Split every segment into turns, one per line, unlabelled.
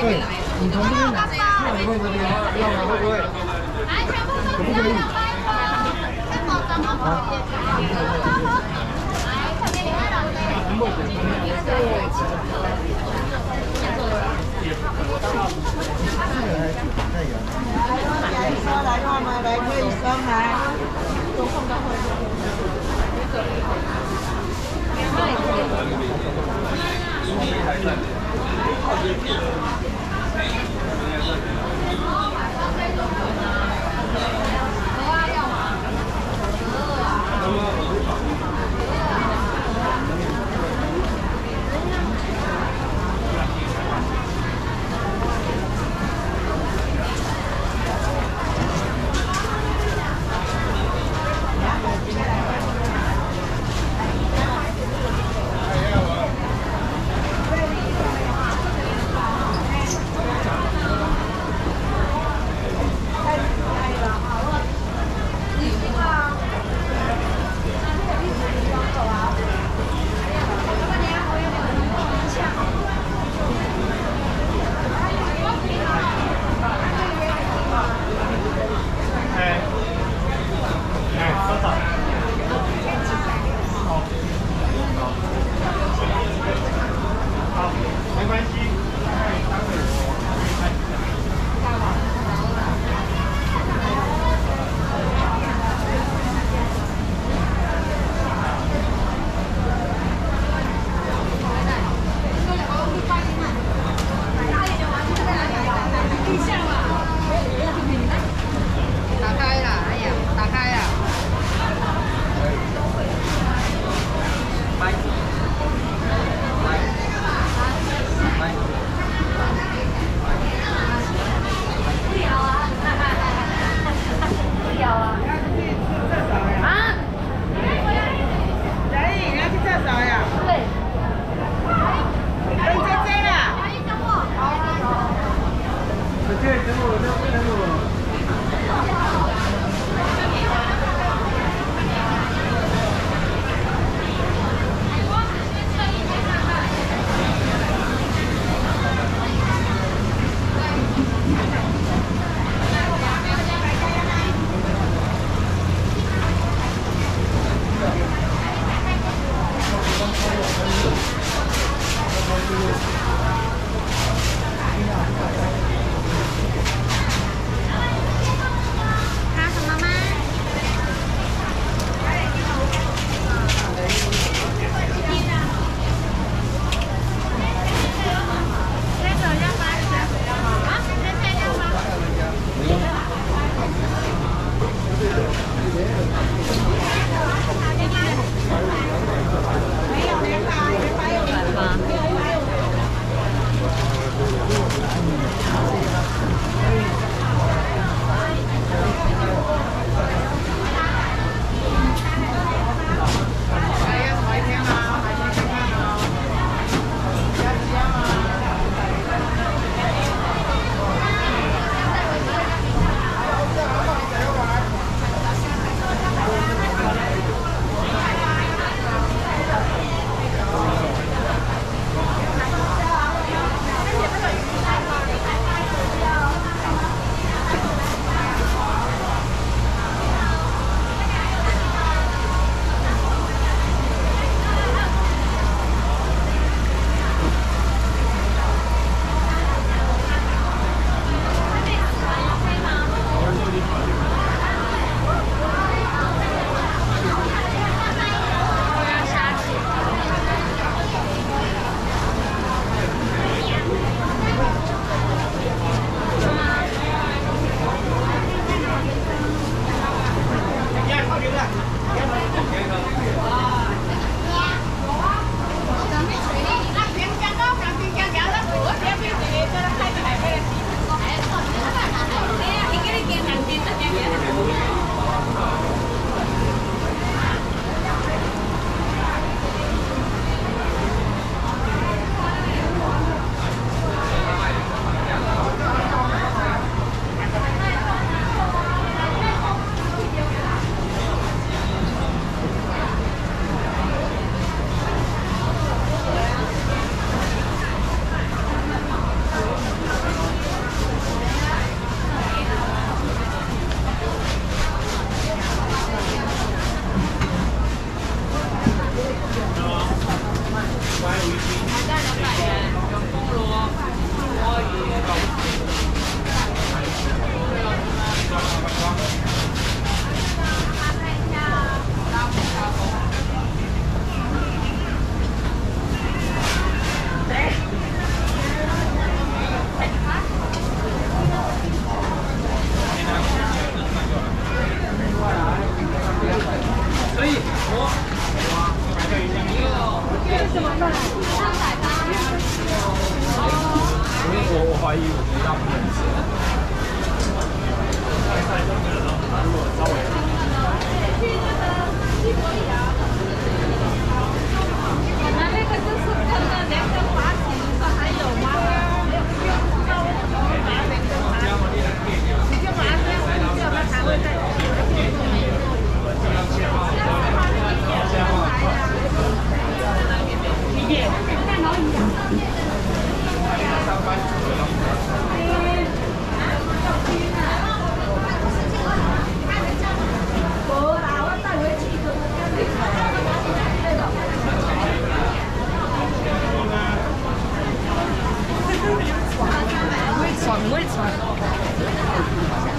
对，你同意吗？同意的话，要么不退。好。可以上来，他们来可以上来，都空着位置，别卖了。怀疑我们大部分是。外面的那个就是真的两个。ごいつまんない。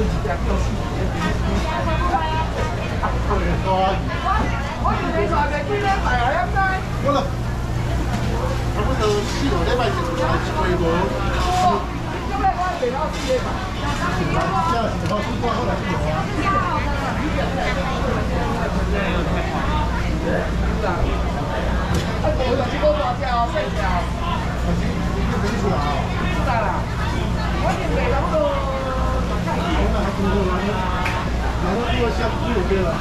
他回头是有得卖，就来做一个。你们看这条线吧，这啊，你这个太了，对不对啊？啊，这个真是啊，你出来了，肯定没那么然后坐下去对了。